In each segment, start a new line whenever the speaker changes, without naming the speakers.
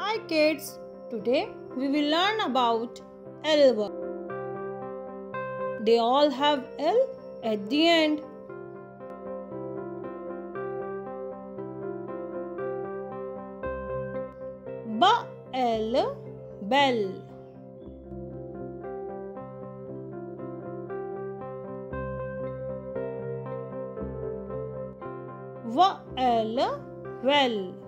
Hi kids, today we will learn about L word. They all have L at the end. Ba B L bell. W L well.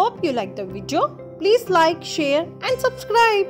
Hope you like the video. Please like, share and subscribe.